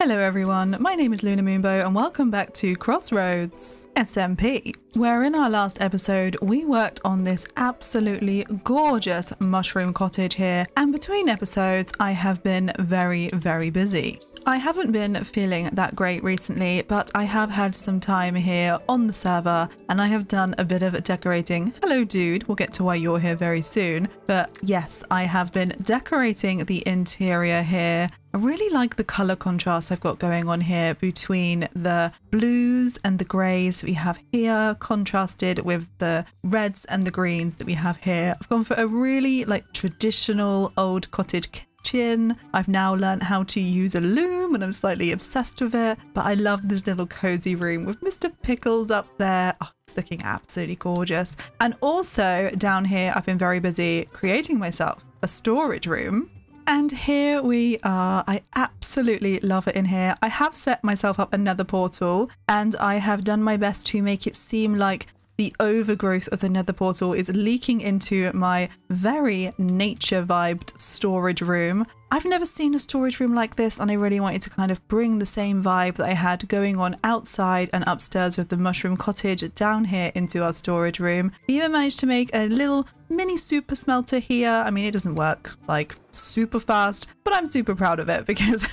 Hello everyone, my name is Luna Moonbow and welcome back to Crossroads SMP, where in our last episode we worked on this absolutely gorgeous mushroom cottage here and between episodes I have been very very busy. I haven't been feeling that great recently, but I have had some time here on the server and I have done a bit of decorating. Hello, dude. We'll get to why you're here very soon. But yes, I have been decorating the interior here. I really like the colour contrast I've got going on here between the blues and the greys we have here, contrasted with the reds and the greens that we have here. I've gone for a really like traditional old cottage I've now learned how to use a loom and I'm slightly obsessed with it. But I love this little cozy room with Mr. Pickles up there. Oh, it's looking absolutely gorgeous. And also down here, I've been very busy creating myself a storage room. And here we are. I absolutely love it in here. I have set myself up another portal and I have done my best to make it seem like the overgrowth of the nether portal is leaking into my very nature vibed storage room. I've never seen a storage room like this and I really wanted to kind of bring the same vibe that I had going on outside and upstairs with the mushroom cottage down here into our storage room. We even managed to make a little mini super smelter here. I mean, it doesn't work like super fast, but I'm super proud of it because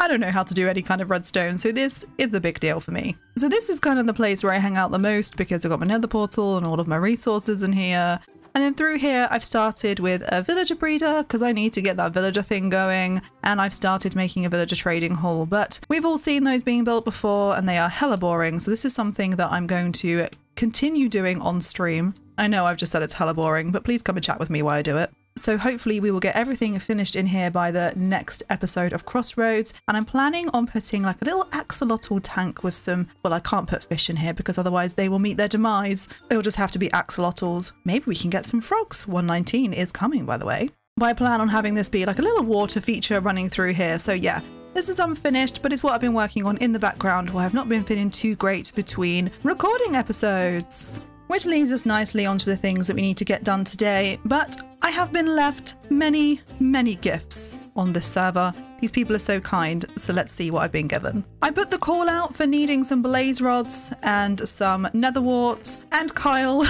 I don't know how to do any kind of redstone, so this is a big deal for me. So this is kind of the place where I hang out the most because I've got my nether portal and all of my resources in here. And then through here, I've started with a villager breeder because I need to get that villager thing going. And I've started making a villager trading hall, but we've all seen those being built before and they are hella boring. So this is something that I'm going to continue doing on stream. I know I've just said it's hella boring, but please come and chat with me while I do it. So hopefully we will get everything finished in here by the next episode of Crossroads. And I'm planning on putting like a little axolotl tank with some, well, I can't put fish in here because otherwise they will meet their demise. It'll just have to be axolotls. Maybe we can get some frogs. 119 is coming, by the way. But I plan on having this be like a little water feature running through here. So yeah, this is unfinished, but it's what I've been working on in the background where I've not been feeling too great between recording episodes. Which leads us nicely onto the things that we need to get done today, but I have been left many, many gifts on this server. These people are so kind, so let's see what I've been given. I put the call out for needing some blaze rods and some nether wart, and Kyle,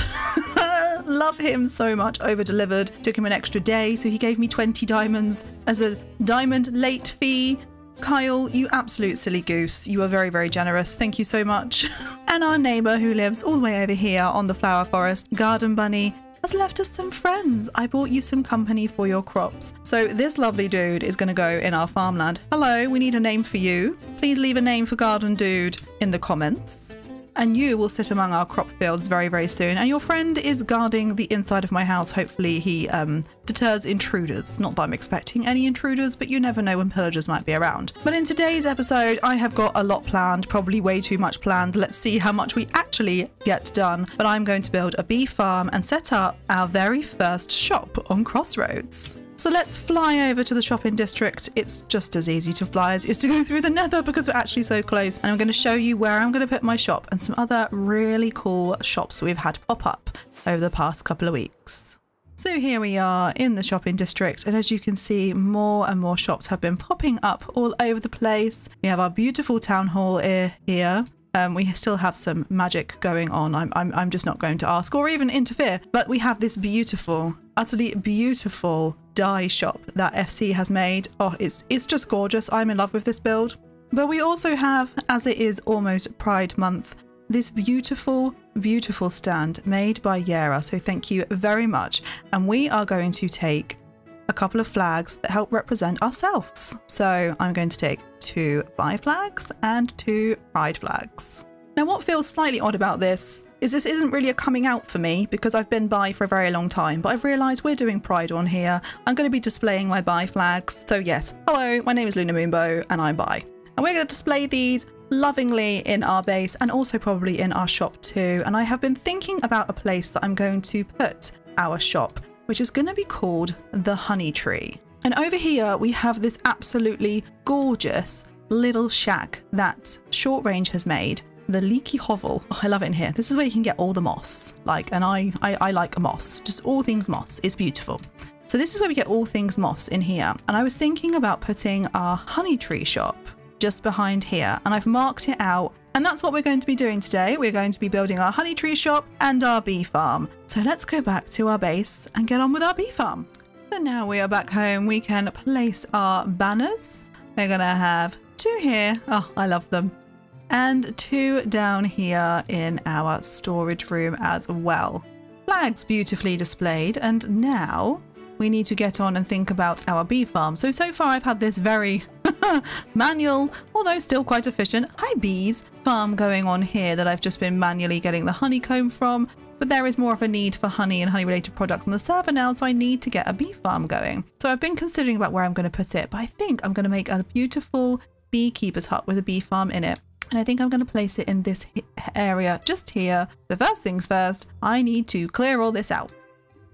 love him so much, over delivered. Took him an extra day, so he gave me 20 diamonds as a diamond late fee. Kyle, you absolute silly goose. You are very, very generous. Thank you so much. and our neighbour who lives all the way over here on the flower forest, Garden Bunny, has left us some friends. I bought you some company for your crops. So this lovely dude is going to go in our farmland. Hello, we need a name for you. Please leave a name for Garden Dude in the comments and you will sit among our crop fields very, very soon. And your friend is guarding the inside of my house. Hopefully, he um, deters intruders. Not that I'm expecting any intruders, but you never know when pillagers might be around. But in today's episode, I have got a lot planned, probably way too much planned. Let's see how much we actually get done. But I'm going to build a bee farm and set up our very first shop on Crossroads. So let's fly over to the shopping district. It's just as easy to fly as it is to go through the nether because we're actually so close. And I'm going to show you where I'm going to put my shop and some other really cool shops we've had pop up over the past couple of weeks. So here we are in the shopping district and as you can see more and more shops have been popping up all over the place. We have our beautiful town hall here. Um, we still have some magic going on. I'm, I'm, I'm just not going to ask or even interfere. But we have this beautiful, utterly beautiful dye shop that FC has made. Oh, it's it's just gorgeous. I'm in love with this build. But we also have, as it is almost Pride Month, this beautiful, beautiful stand made by Yara. So thank you very much. And we are going to take a couple of flags that help represent ourselves. So I'm going to take two bi flags and two pride flags. Now, what feels slightly odd about this is this isn't really a coming out for me because I've been bi for a very long time, but I've realised we're doing Pride on here. I'm going to be displaying my bi flags. So yes, hello, my name is Luna Moonbow and I'm bi. And we're going to display these lovingly in our base and also probably in our shop too. And I have been thinking about a place that I'm going to put our shop, which is going to be called the Honey Tree. And over here we have this absolutely gorgeous little shack that Short Range has made the leaky hovel. Oh, I love it in here. This is where you can get all the moss. Like, and I, I, I like moss. Just all things moss. It's beautiful. So this is where we get all things moss in here. And I was thinking about putting our honey tree shop just behind here and I've marked it out and that's what we're going to be doing today. We're going to be building our honey tree shop and our bee farm. So let's go back to our base and get on with our bee farm. So now we are back home, we can place our banners. We're gonna have two here. Oh, I love them. And two down here in our storage room as well. Flags beautifully displayed. And now we need to get on and think about our bee farm. So, so far I've had this very manual, although still quite efficient, hi bees farm going on here that I've just been manually getting the honeycomb from. But there is more of a need for honey and honey related products on the server now, so I need to get a bee farm going. So I've been considering about where I'm going to put it, but I think I'm going to make a beautiful beekeeper's hut with a bee farm in it. And I think I'm going to place it in this area just here. The first things first, I need to clear all this out.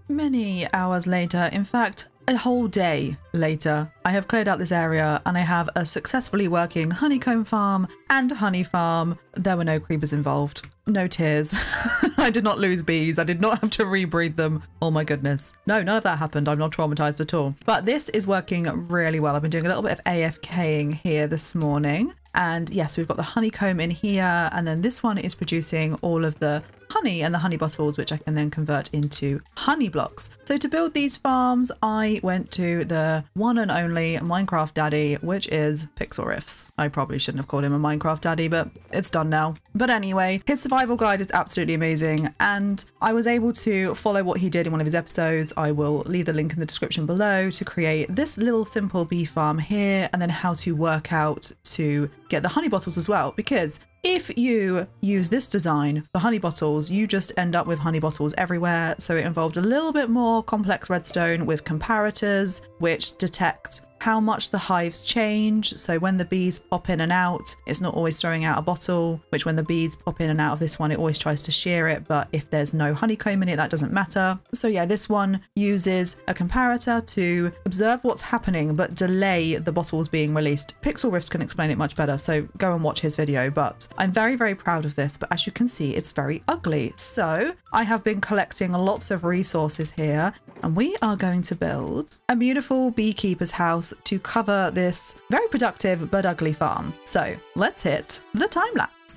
Many hours later, in fact, a whole day later, I have cleared out this area and I have a successfully working honeycomb farm and honey farm. There were no creepers involved. No tears. I did not lose bees. I did not have to rebreed them. Oh my goodness. No, none of that happened. I'm not traumatized at all. But this is working really well. I've been doing a little bit of AFKing here this morning. And yes, we've got the honeycomb in here. And then this one is producing all of the honey and the honey bottles, which I can then convert into honey blocks. So to build these farms, I went to the one and only Minecraft daddy, which is Pixlriffs. I probably shouldn't have called him a Minecraft daddy, but it's done now. But anyway, his survival guide is absolutely amazing. And I was able to follow what he did in one of his episodes. I will leave the link in the description below to create this little simple bee farm here and then how to work out to get the honey bottles as well. Because if you use this design for honey bottles, you just end up with honey bottles everywhere. So it involved a little bit more complex redstone with comparators, which detect how much the hives change. So when the bees pop in and out, it's not always throwing out a bottle, which when the bees pop in and out of this one, it always tries to shear it. But if there's no honeycomb in it, that doesn't matter. So yeah, this one uses a comparator to observe what's happening, but delay the bottles being released. Pixlriffs can explain it much better. So go and watch his video, but I'm very, very proud of this. But as you can see, it's very ugly. So I have been collecting lots of resources here and we are going to build a beautiful beekeeper's house to cover this very productive but ugly farm. So let's hit the time lapse.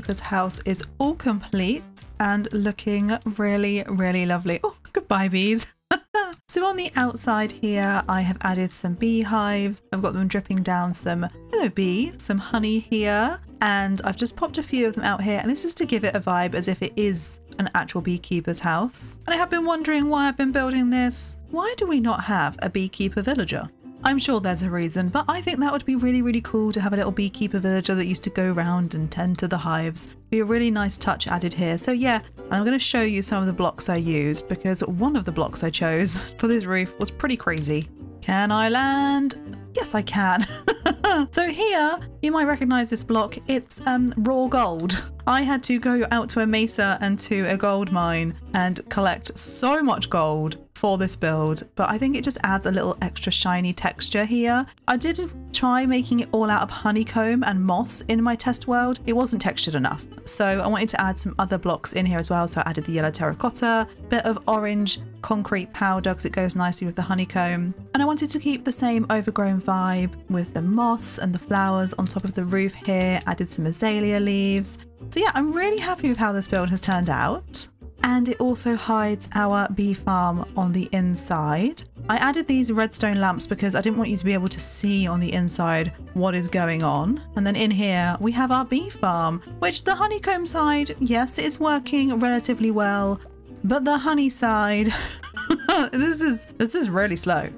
Our beekeeper's house is all complete and looking really, really lovely. Oh, goodbye bees. so on the outside here, I have added some beehives. I've got them dripping down some, hello bee, some honey here. And I've just popped a few of them out here. And this is to give it a vibe as if it is an actual beekeeper's house. And I have been wondering why I've been building this. Why do we not have a beekeeper villager? I'm sure there's a reason, but I think that would be really, really cool to have a little beekeeper villager that used to go around and tend to the hives. Be a really nice touch added here. So yeah, I'm going to show you some of the blocks I used because one of the blocks I chose for this roof was pretty crazy. Can I land? Yes, I can. so here, you might recognize this block. It's um, raw gold. I had to go out to a mesa and to a gold mine and collect so much gold for this build, but I think it just adds a little extra shiny texture here. I did try making it all out of honeycomb and moss in my test world. It wasn't textured enough. So I wanted to add some other blocks in here as well. So I added the yellow terracotta, bit of orange concrete powder because it goes nicely with the honeycomb. And I wanted to keep the same overgrown vibe with the moss and the flowers on top of the roof here, added some azalea leaves. So yeah, I'm really happy with how this build has turned out and it also hides our bee farm on the inside. I added these redstone lamps because I didn't want you to be able to see on the inside what is going on. And then in here we have our bee farm, which the honeycomb side, yes, it's working relatively well, but the honey side, this is this is really slow.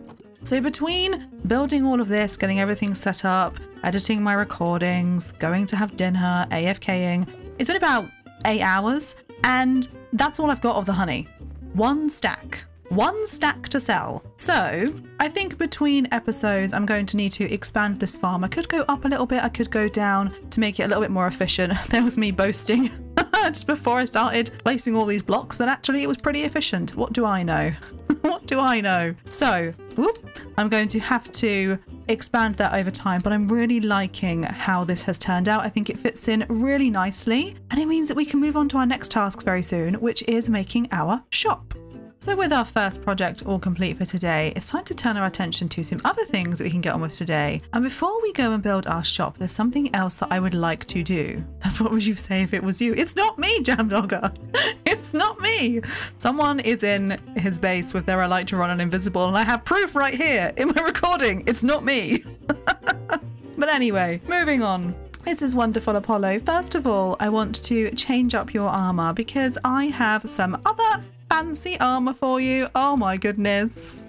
So between building all of this, getting everything set up, editing my recordings, going to have dinner, AFKing, it's been about eight hours, and that's all I've got of the honey. One stack. One stack to sell. So I think between episodes, I'm going to need to expand this farm. I could go up a little bit, I could go down to make it a little bit more efficient. There was me boasting just before I started placing all these blocks that actually it was pretty efficient. What do I know? what do I know? So, whoop, I'm going to have to expand that over time, but I'm really liking how this has turned out. I think it fits in really nicely, and it means that we can move on to our next task very soon, which is making our shop. So with our first project all complete for today, it's time to turn our attention to some other things that we can get on with today. And before we go and build our shop, there's something else that I would like to do. That's what would you say if it was you? It's not me, Jamdogger. it's not me. Someone is in his base with their elytra on and invisible, and I have proof right here in my recording. It's not me. but anyway, moving on. This is wonderful, Apollo. First of all, I want to change up your armor because I have some other fancy armor for you. Oh my goodness.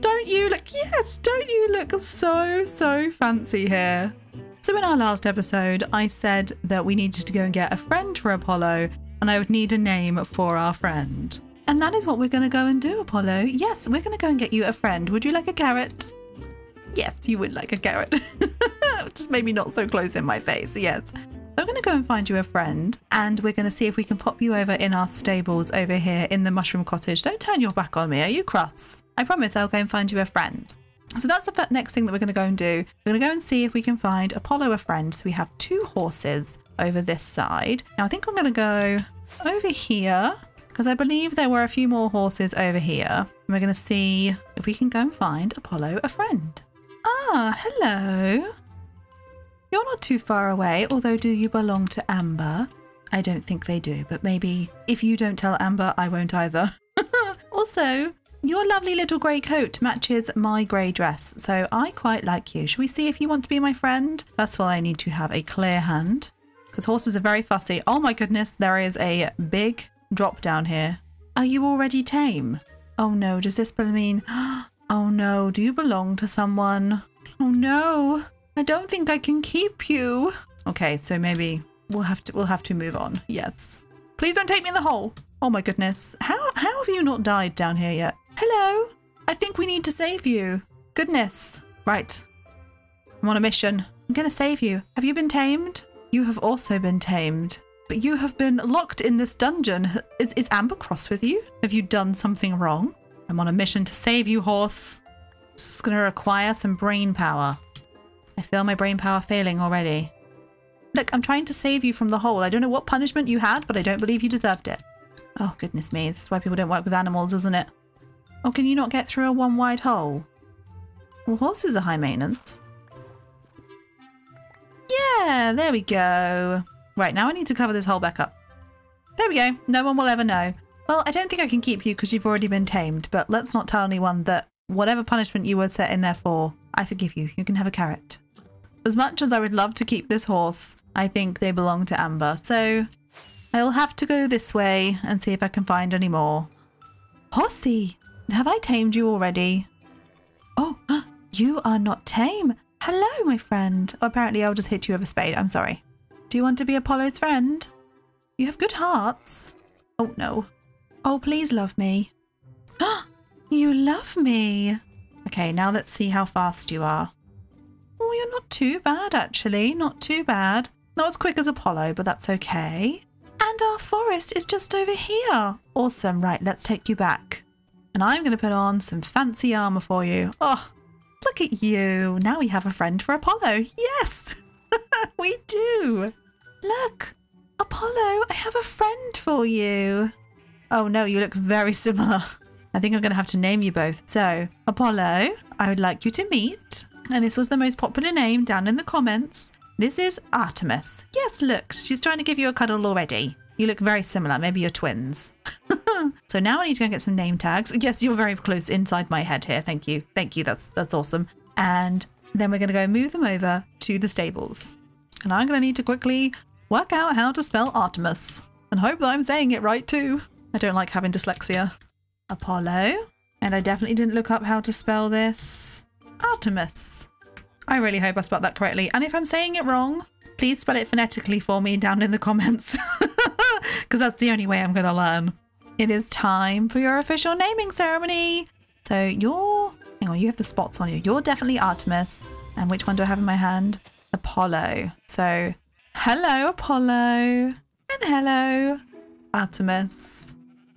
Don't you look, yes, don't you look so, so fancy here? So in our last episode, I said that we needed to go and get a friend for Apollo and I would need a name for our friend. And that is what we're going to go and do, Apollo. Yes, we're going to go and get you a friend. Would you like a carrot? Yes, you would like a carrot. Just maybe not so close in my face. Yes. I'm going to go and find you a friend and we're going to see if we can pop you over in our stables over here in the mushroom cottage. Don't turn your back on me. Are you cross? I promise I'll go and find you a friend. So that's the next thing that we're going to go and do. We're going to go and see if we can find Apollo a friend. So we have two horses over this side. Now I think I'm going to go over here because I believe there were a few more horses over here. And we're going to see if we can go and find Apollo a friend. Ah, hello. You're not too far away, although do you belong to Amber? I don't think they do, but maybe if you don't tell Amber, I won't either. also, your lovely little grey coat matches my grey dress, so I quite like you. Shall we see if you want to be my friend? First of all, I need to have a clear hand because horses are very fussy. Oh my goodness, there is a big drop down here. Are you already tame? Oh no, does this mean... Oh no, do you belong to someone? Oh no. I don't think I can keep you. Okay, so maybe we'll have to we'll have to move on. Yes. Please don't take me in the hole. Oh my goodness. How how have you not died down here yet? Hello? I think we need to save you. Goodness. Right. I'm on a mission. I'm gonna save you. Have you been tamed? You have also been tamed. But you have been locked in this dungeon. Is, is Amber cross with you? Have you done something wrong? I'm on a mission to save you, horse. This is going to require some brain power. I feel my brain power failing already. Look, I'm trying to save you from the hole. I don't know what punishment you had, but I don't believe you deserved it. Oh, goodness me. This is why people don't work with animals, isn't it? Oh, can you not get through a one wide hole? Well, horses are high maintenance. Yeah, there we go. Right, now I need to cover this hole back up. There we go. No one will ever know. Well, I don't think I can keep you because you've already been tamed, but let's not tell anyone that whatever punishment you were set in there for, I forgive you. You can have a carrot. As much as I would love to keep this horse, I think they belong to Amber. So I'll have to go this way and see if I can find any more. Horsey, have I tamed you already? Oh, you are not tame. Hello, my friend. Oh, apparently I'll just hit you with a spade. I'm sorry. Do you want to be Apollo's friend? You have good hearts. Oh, no. Oh, please love me. you love me. Okay, now let's see how fast you are. Not too bad, actually. Not too bad. Not as quick as Apollo, but that's okay. And our forest is just over here. Awesome. Right, let's take you back. And I'm going to put on some fancy armor for you. Oh, look at you. Now we have a friend for Apollo. Yes, we do. Look, Apollo, I have a friend for you. Oh no, you look very similar. I think I'm going to have to name you both. So, Apollo, I would like you to meet. And this was the most popular name down in the comments. This is Artemis. Yes, look, she's trying to give you a cuddle already. You look very similar. Maybe you're twins. so now I need to go and get some name tags. Yes, you're very close inside my head here. Thank you. Thank you. That's that's awesome. And then we're going to go move them over to the stables. And I'm going to need to quickly work out how to spell Artemis and hope that I'm saying it right too. I don't like having dyslexia. Apollo. And I definitely didn't look up how to spell this. Artemis. I really hope I spelled that correctly. And if I'm saying it wrong, please spell it phonetically for me down in the comments. Because that's the only way I'm going to learn. It is time for your official naming ceremony. So you're, hang on, you have the spots on you. You're definitely Artemis. And which one do I have in my hand? Apollo. So hello, Apollo. And hello, Artemis.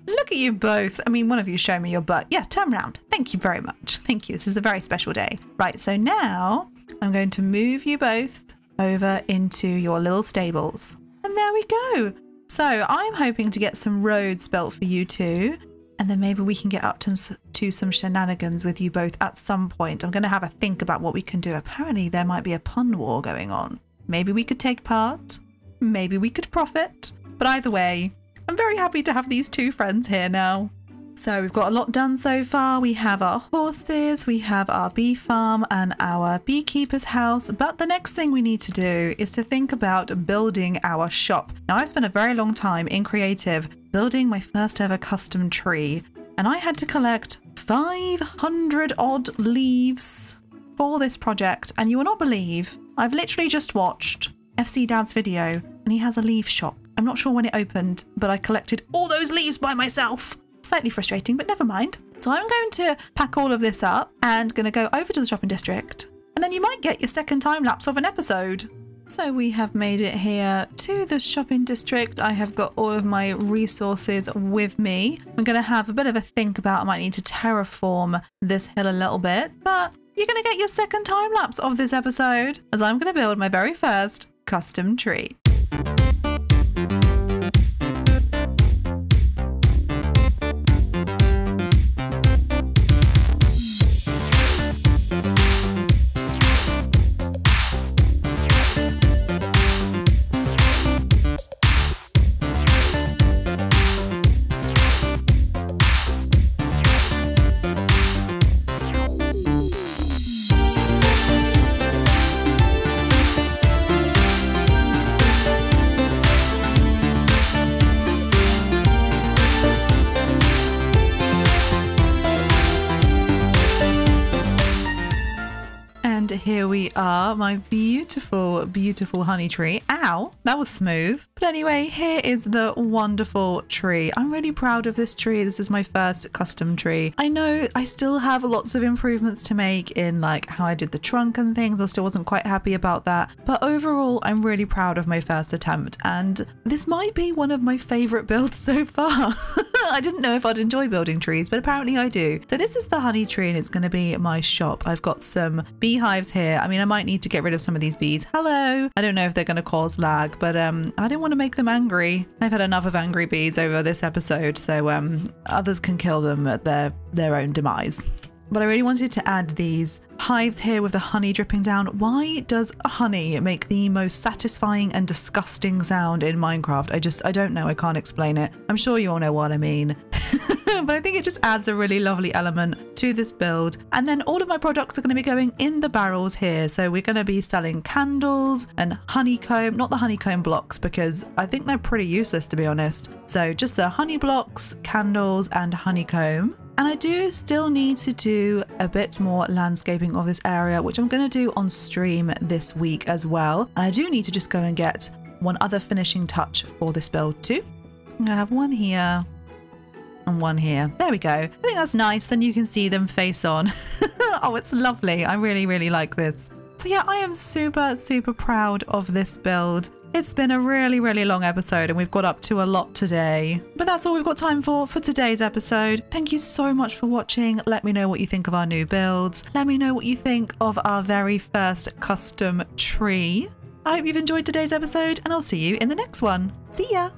Look at you both. I mean, one of you show me your butt. Yeah, turn around. Thank you very much. Thank you. This is a very special day. Right, so now I'm going to move you both over into your little stables. And there we go. So I'm hoping to get some roads built for you two. And then maybe we can get up to, to some shenanigans with you both at some point. I'm going to have a think about what we can do. Apparently, there might be a pun war going on. Maybe we could take part. Maybe we could profit. But either way, I'm very happy to have these two friends here now. So we've got a lot done so far. We have our horses, we have our bee farm and our beekeeper's house. But the next thing we need to do is to think about building our shop. Now I've spent a very long time in creative building my first ever custom tree and I had to collect 500 odd leaves for this project. And you will not believe, I've literally just watched FC Dad's video and he has a leaf shop. I'm not sure when it opened, but I collected all those leaves by myself. Slightly frustrating, but never mind. So I'm going to pack all of this up and going to go over to the shopping district. And then you might get your second time lapse of an episode. So we have made it here to the shopping district. I have got all of my resources with me. I'm going to have a bit of a think about I might need to terraform this hill a little bit, but you're going to get your second time lapse of this episode as I'm going to build my very first custom tree. My beautiful, beautiful honey tree. Ow, that was smooth. But anyway, here is the wonderful tree. I'm really proud of this tree. This is my first custom tree. I know I still have lots of improvements to make in like how I did the trunk and things. I still wasn't quite happy about that. But overall, I'm really proud of my first attempt. And this might be one of my favorite builds so far. I didn't know if I'd enjoy building trees, but apparently I do. So this is the honey tree and it's going to be my shop. I've got some beehives here. I mean, I might need to get rid of some of these bees. Hello. I don't know if they're going to cause lag, but um, I didn't want to make them angry. I've had enough of angry bees over this episode, so um, others can kill them at their, their own demise. But I really wanted to add these hives here with the honey dripping down. Why does honey make the most satisfying and disgusting sound in Minecraft? I just, I don't know. I can't explain it. I'm sure you all know what I mean. but I think it just adds a really lovely element to this build. And then all of my products are going to be going in the barrels here. So we're going to be selling candles and honeycomb, not the honeycomb blocks, because I think they're pretty useless to be honest. So just the honey blocks, candles and honeycomb. And I do still need to do a bit more landscaping of this area, which I'm going to do on stream this week as well. And I do need to just go and get one other finishing touch for this build too. I have one here and one here. There we go. I think that's nice. Then you can see them face on. oh, it's lovely. I really, really like this. So yeah, I am super, super proud of this build. It's been a really, really long episode and we've got up to a lot today. But that's all we've got time for for today's episode. Thank you so much for watching. Let me know what you think of our new builds. Let me know what you think of our very first custom tree. I hope you've enjoyed today's episode and I'll see you in the next one. See ya!